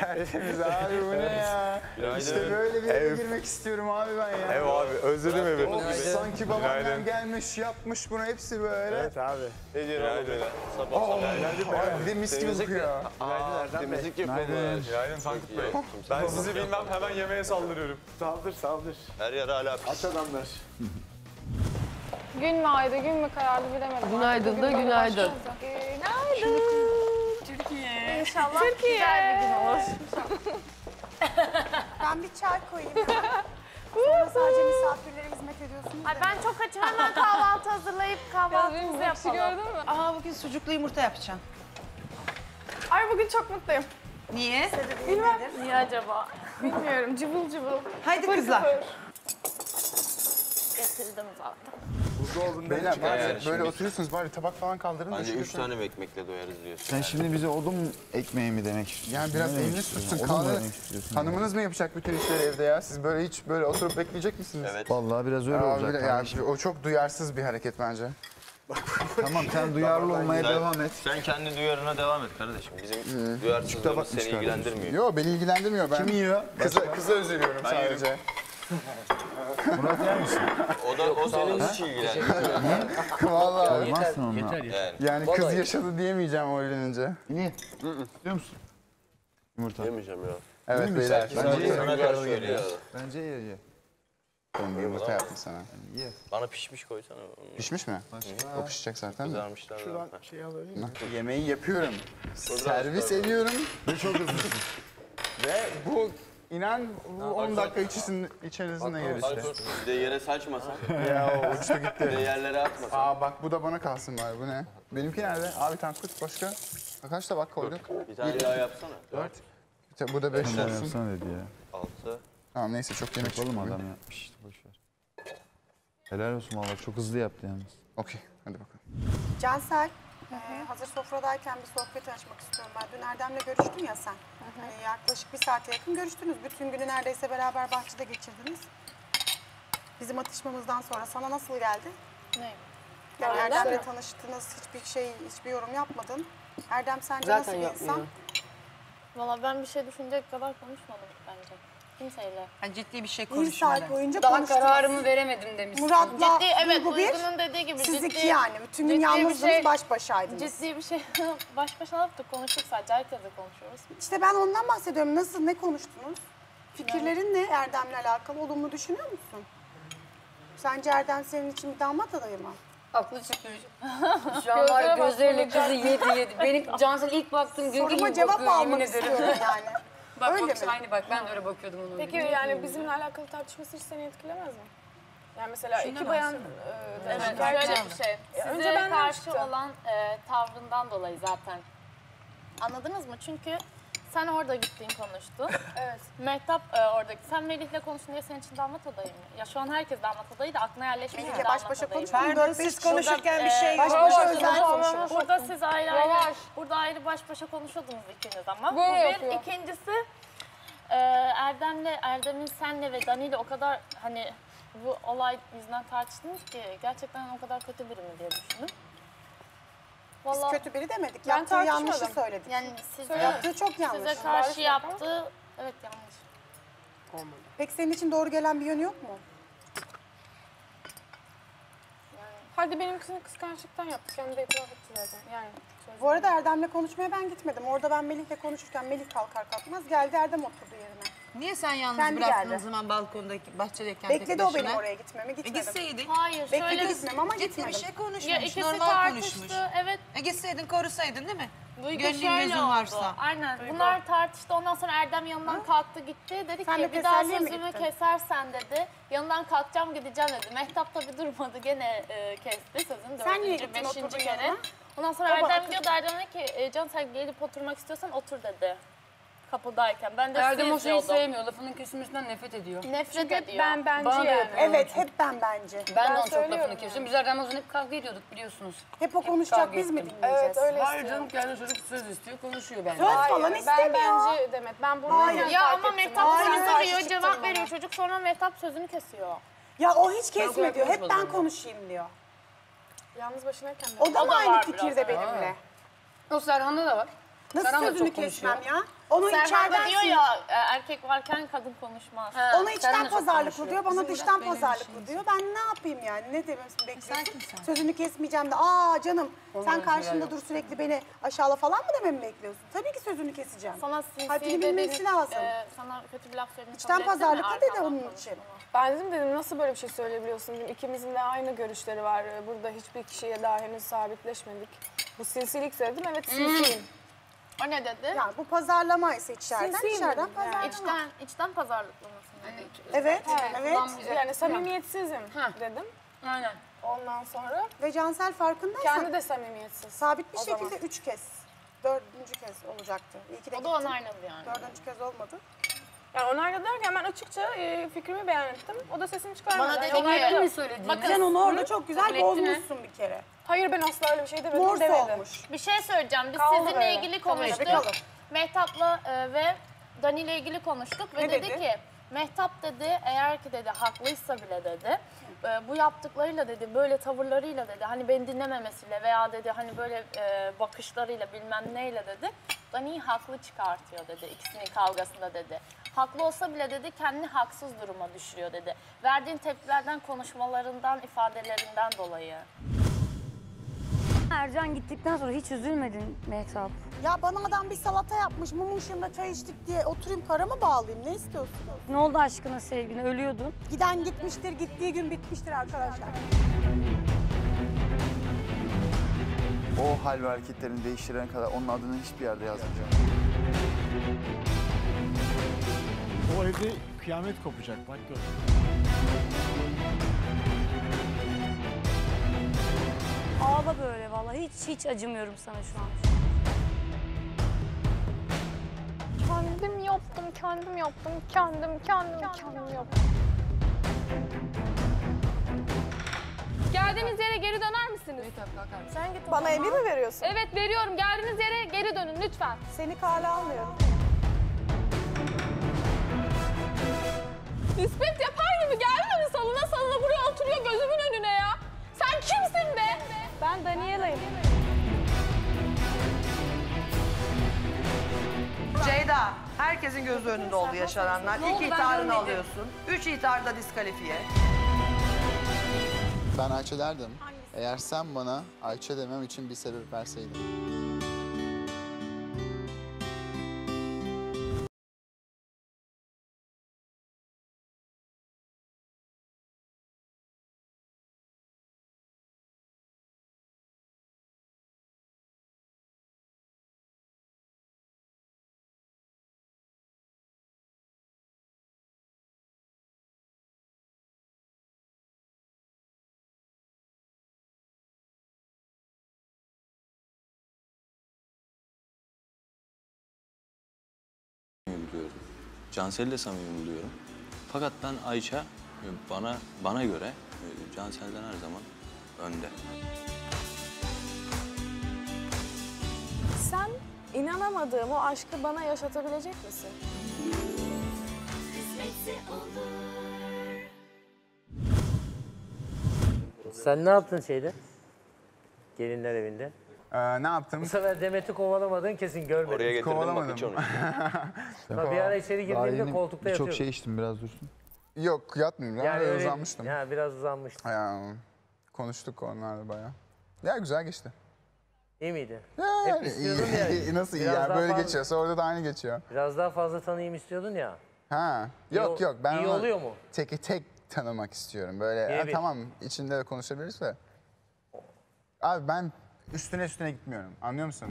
tertemiz abi bu ne ya? İşte böyle bir eve girmek istiyorum abi ben ya. Ev abi özledim evi. Of, sanki babamdan Günaydın. gelmiş yapmış bunu hepsi böyle. Evet abi. Ne diyorsun oğlum böyle? Sabah sabah. abi bir de mis gibi kokuyor. Temizlik yapıyorlar. Günaydın Tankut Bey. Ben sizi bilmem hemen yemeğe saldırıyorum. Saldır saldır. Her yer hala pis. At adamlar. Gün mü aydı, gün mü karardı bilemedim. Günaydın da bugün günaydın. Günaydın. Türkiye. İnşallah güzel bir gün olur. Ben bir çay koyayım. Sonra sadece misafirlere hizmet ediyorsunuz. Ay ben çok açım hemen kahvaltı hazırlayıp kahvaltımızı bakışı yapalım. gördün mü? Aa bugün sucuklu yumurta yapacağım. Ay bugün çok mutluyum. Niye? Bilmem. Niye acaba? Bilmiyorum cıvıl cıvıl. Haydi Fır kızlar. fır. Getirdim zaten. Beyler bari yani böyle şimdi- oturuyorsunuz bari tabak falan kaldırın da Bence üç tane mi ekmekle doyarız diyorsun. Sen şimdi bize odun ekmeği mi demek istiyorsun? Yani biraz elini tutsun. Kahve, hanımınız mı yapacak bütün işleri evde ya? Siz böyle hiç böyle oturup bekleyecek misiniz? Evet. Vallahi biraz öyle Abi, olacak ya, kardeşim. o çok duyarsız bir hareket bence. Tamam sen duyarlı olmaya Sen- devam et. Sen kendi duyarına devam et kardeşim. Bizim duyarsızlığımız seni ilgilendirmiyor. Yo beni ilgilendirmiyor ben. Kim yiyor? Kıza, kıza üzülüyorum sadece. Murat yer misin? O da o seni hiç ilgilendirmiyor. Vallahi Olmazsın onunla. Yani. yani kız yaşadı diyemeyeceğim o evlenince. Niye? İstiyor musun? Yumurta. Yemeyeceğim ya. Evet beyler. Bence ya. Bence ye ye. Ben bir yumurta yaptım sana. Ye. Bana pişmiş koysana. Onu Pişmiş mi? O pişecek zaten de. Kızarmışlar. Şuradan Yemeği yapıyorum. Servis ediyorum. Ve çok hızlısın. Ve bu inan bu 10 dakika içerisinde, içerisinde gelişti. Bir de yere saçmasan. Ya o uçtu Bir de gitti. yerlere atmasan. Aa bak bu da bana kalsın bari bu ne? Benimki nerede? Abi Tankut başka? Kaç tabak koyduk? Bir tane daha yapsana. Dört. İşte bu da beş olsun. yapsana dedi ya. Altı. Tamam neyse çok yemek çıktı. adam yapmış işte boş ver. Helal olsun valla çok hızlı yaptı yalnız. Okey hadi bakalım. Cansel, e, hazır sofradayken bir sohbet açmak istiyorum. Ben dün Erdem'le görüştün ya sen. Hani yaklaşık bir saate yakın görüştünüz. Bütün günü neredeyse beraber bahçede geçirdiniz. Bizim atışmamızdan sonra sana nasıl geldi? Ne? Yani Erdem'le Erdem'le mi? tanıştınız, hiçbir şey, hiçbir yorum yapmadın. Erdem sence Zaten nasıl bir yapmıyor. insan? Valla ben bir şey düşünecek kadar konuşmadım bence. Kimseyle. Yani ciddi bir şey Bir konuşmadı. saat boyunca Daha konuştunuz. kararımı veremedim demiş. Murat'la Ciddi evet Duygu bir, Duygu'nun dediği gibi siz ciddi, iki yani. Bütün gün ciddi bir yalnızdınız, şey- baş başaydınız. ciddi bir şey baş başa ne yaptık konuştuk sadece herkesle konuşuyoruz. İşte ben ondan bahsediyorum. Nasıl, ne konuştunuz? Fikirlerin ne Erdem'le alakalı? Olumlu düşünüyor musun? Sence Erdem senin için bir damat adayı mı? Aklı çıkmış. Şu an var ya, gözleriyle kızı yedi yedi. Benim Cansel ilk baktığım günkü Soruma gibi cevap bakıyor yemin almak ederim. istiyorum yani. Bak Öyle bak mi? aynı bak ben de öyle bakıyordum ona. Peki yani bizimle alakalı tartışması hiç seni etkilemez mi? Yani mesela Şundan iki bayan... e, Evet şöyle bir şey. Ya Size önce karşı çıktı. olan e, tavrından dolayı zaten. Anladınız mı? Çünkü sen orada gittin konuştun. Evet. Mehtap e, orada. Sen Melih'le konuştun diye senin için damat adayı mı? Ya şu an herkes damat adayı da aklına yerleşmiş Melih'le baş başa Dört, beş siz konuşurken bir şey e, Baş başa konuşuyoruz. Burada siz ayrı ayrı, burada ayrı baş başa konuşuyordunuz ikiniz ama. Böyle Bu bir. yapıyor. İkincisi e, Erdem'le, Erdem'in senle ve Dani'yle o kadar hani bu olay yüzünden tartıştınız ki gerçekten o kadar kötü biri mi diye düşündüm. Biz Vallahi kötü biri demedik. Ben Yaptığı yanlışı tartışmadım. söyledik. yani siz, Yaptığı çok yanlış. size karşı yaptığı evet yanlış. Peki senin için doğru gelen bir yönü yok mu? Hadi benimkisini kıskançlıktan yaptık. Kendi itiraf etti zaten. Yani. Bu arada Erdem'le konuşmaya ben gitmedim. Orada ben Melih'le konuşurken Melih kalkar kalkmaz geldi Erdem oturdu yerine. Niye sen yalnız Kendi bıraktın geldi. o zaman balkondaki bahçedeyken Bekledi tek o başına? benim oraya gitmemi E gitmedim. gitseydin. Hayır Bekledi şöyle gitmem ama Ciddi gitmedim. bir şey ya konuşmamış. ikisi Normal tartıştı konuşmuş. evet E gitseydin korusaydın değil mi? Duygu Gönlün şöyle gözün oldu. varsa. Aynen. Bunlar tartıştı. Ondan sonra Erdem yanından kalktı gitti. Dedi Sen ki de bir daha teselliye mi sözümü gittin? kesersen dedi. Yanından kalkacağım gideceğim dedi. Mehtap tabii durmadı. Gene e, kesti sözünü. Sen niye Dördüncü, gittin, beşinci oturdun kere. yanına? Ondan sonra Baba, Erdem diyordu. Erdem dedi ki e, Can sen gelip oturmak istiyorsan otur dedi. Kapıdayken. Ben de Erdem o siz şeyi diyordum. sevmiyor. Lafının kesilmesinden nefret ediyor. Nefret Çünkü ediyor. ben bence Bana da yani. yapıyor. Evet hep ben bence. Ben, Ben de onun çok söylüyorum lafını yani. kesiyorum. Biz Erdem o zaman hep kavga ediyorduk biliyorsunuz. Hep o Hep konuşacak kavga biz mi ettim. dinleyeceğiz? Evet öyle Hayır istiyorum. canım kendi çocuk söz istiyor konuşuyor bence. Söz falan Ben istemiyor. bence Demet. Ben bunu Hayır. Ya ama. Mehtap Hayır, soru karşı soruyor, çıktım cevap veriyor çocuk. Sonra Mehtap sözünü kesiyor. Ya o hiç kesmiyor diyor. Hep ben konuşayım diyor. Yalnız başınayken de. O da O mı da aynı var fikirde benimle? O Serhan'da da var. Nasıl Serhan da sözünü çok konuşuyor. kesmem ya? Onu Serhan da içeriden diyor ya e, erkek varken kadın konuşmaz. Serhan içten pazarlıklı diyor, bana Bizim dıştan pazarlıklı şeyimiz diyor. Ben ne yapayım yani? Ne demesi bekliyorsun? Sözünü kesmeyeceğim de, aa canım sen karşımda dur sürekli beni aşağıla falan mı dememi bekliyorsun? Tabii ki sözünü keseceğim. Sana sinsi Haddini bilmesi lazım. e, sana kötü bir laf söylediğini İçten kabul etsene, pazarlıklı dedi arkandan onun konuşma. için. Ben dedim dedim nasıl böyle bir şey söyleyebiliyorsun? Dedim, İkimizin de aynı görüşleri var. Burada hiçbir kişiye daha henüz sabitleşmedik. Bu sinsilik söyledim. Evet sinsiyim. O ne dedi? Yani bu pazarlama ise içeriden, Sinsiyim dışarıdan pazarlama. İçten, içten pazarlıklı mısın? dedi. Evet, evet. Yani samimiyetsizim dedim. Aynen. Ondan sonra Ve Cansel farkındaysan kendi de samimiyetsiz. sabit bir o zaman. şekilde üç kez, dördüncü kez olacaktı. İyi ki de O da gittin. onayladı yani. Dördüncü kez olmadı. Yani onayladı derken ben açıkça e, fikrimi beyan ettim. O da sesini çıkarmadı. Bana dedi Yani ki- onayladı. mi söylediğini? Bakın, Sen onu orada çok güzel Kabul etti mi? bozmuşsun bir kere. Hayır ben asla öyle bir şey demedim Morse demedi. olmuş. Bir şey söyleyeceğim. Biz Kaldı sizinle böyle. ilgili Tabii, konuştuk. kalır. Mehtap'la e, ve Dani ile ilgili konuştuk ve Ne dedi, dedi? ki Mehtap dedi eğer ki dedi haklıysa bile dedi e, bu yaptıklarıyla dedi böyle tavırlarıyla dedi hani beni dinlememesiyle veya dedi hani böyle e, bakışlarıyla bilmem neyle dedi Dani'yi haklı çıkartıyor dedi ikisinin kavgasında dedi. Haklı olsa bile dedi kendini haksız duruma düşürüyor dedi. Verdiğin tepkilerden, konuşmalarından, ifadelerinden dolayı. Ercan gittikten sonra hiç üzülmedin Mehtap. Ya bana adam bir salata yapmış, mum ışığında çay içtik diye oturayım kara mı bağlayayım? Ne istiyorsunuz? Ne oldu aşkına sevgine ölüyordun. Giden gitmiştir, gittiği gün bitmiştir arkadaşlar. O hal ve hareketlerini değiştirene kadar onun adını hiçbir yerde yazmayacağım. O evde kıyamet kopacak bak gör. Ağla böyle vallahi hiç hiç acımıyorum sana şu an. Kendim yaptım, kendim yaptım, kendim, kendim, kendim yaptım. Geldiğiniz yere geri döner misiniz? Sen git Bana emir mi veriyorsun? Evet veriyorum. Geldiğiniz yere geri dönün lütfen. Seni kale almıyorum. Nispet yapar gibi geldi mi salına salına buraya oturuyor gözümün önüne ya. Sen kimsin be? Ben Daniela'yım. Ceyda, herkesin gözü önünde oldu yaşananlar. Ne oldu, ben görmedim. alıyorsun. Üç itiharda diskalifiye. Ben Ayça derdim. Eğer sen bana Ayça demem için bir sebep verseydin. Cansel'i de samimi buluyorum. Fakat ben Ayça bana bana göre e, Cansel'den her zaman önde. Sen inanamadığım o aşkı bana yaşatabilecek misin? Sen ne yaptın şeyde? Gelinler evinde. Ee, ne yaptım? Bu sefer Demet'i kovalamadın kesin görmedim. Oraya getirdim bak hiç onu. Bir ara içeri girdiğimde koltukta Çok yatıyordum. şey içtim biraz dursun. Yok yatmayayım ya. Yani öyle uzanmıştım. Ya biraz uzanmıştım. Ya, konuştuk onlarla bayağı. Ya güzel geçti. İyi miydi? Ya, Hep istiyordun ya. Nasıl iyi ya? Böyle fazla- geçiyorsa orada da aynı geçiyor. Biraz daha fazla tanıyayım istiyordun ya. Ha. İyi Yok ol- yok ben iyi oluyor mu? Tek tek tanımak istiyorum. Böyle ha, tamam içinde de konuşabiliriz de. Abi ben üstüne üstüne gitmiyorum. Anlıyor musun?